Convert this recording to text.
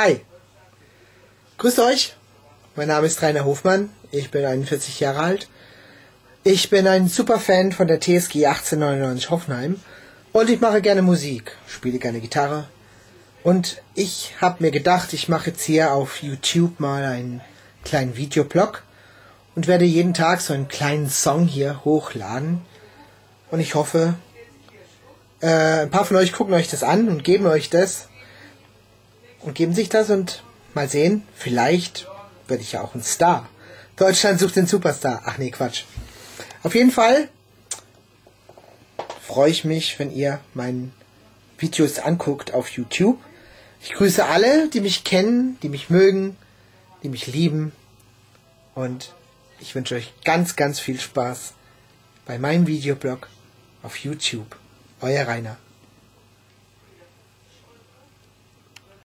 Hi, grüßt euch. Mein Name ist Rainer Hofmann. Ich bin 41 Jahre alt. Ich bin ein Superfan von der TSG 1899 Hoffenheim und ich mache gerne Musik, spiele gerne Gitarre. Und ich habe mir gedacht, ich mache jetzt hier auf YouTube mal einen kleinen Videoblog und werde jeden Tag so einen kleinen Song hier hochladen. Und ich hoffe, äh, ein paar von euch gucken euch das an und geben euch das und geben sich das und mal sehen, vielleicht werde ich ja auch ein Star. Deutschland sucht den Superstar. Ach nee, Quatsch. Auf jeden Fall freue ich mich, wenn ihr meinen Videos anguckt auf YouTube. Ich grüße alle, die mich kennen, die mich mögen, die mich lieben. Und ich wünsche euch ganz, ganz viel Spaß bei meinem Videoblog auf YouTube. Euer Rainer.